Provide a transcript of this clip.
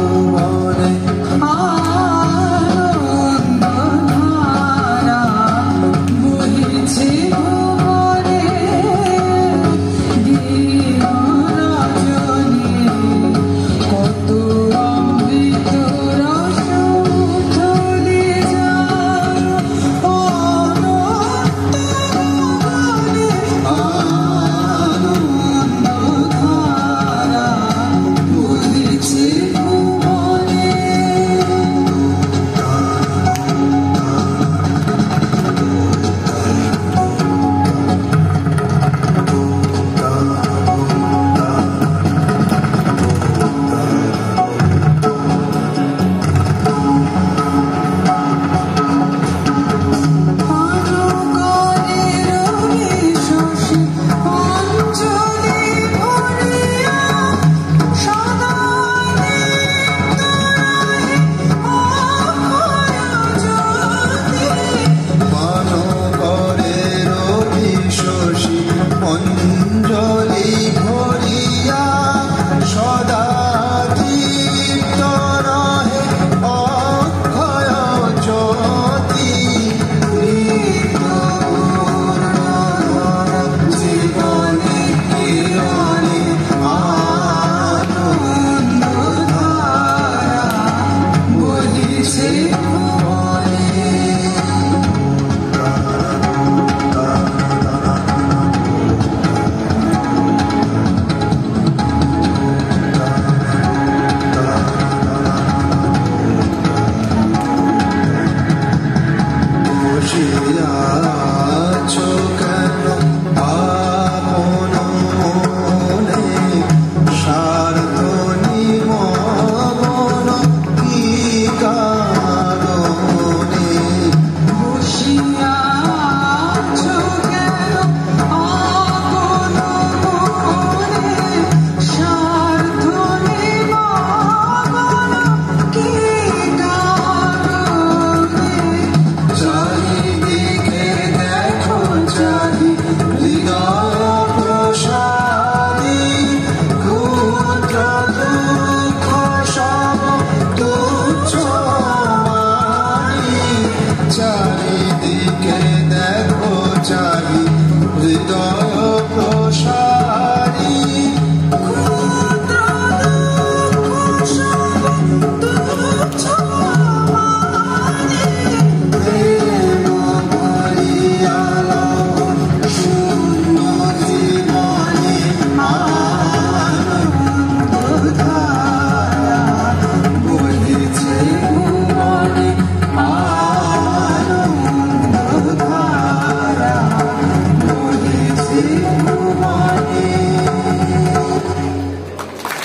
it. the dawn.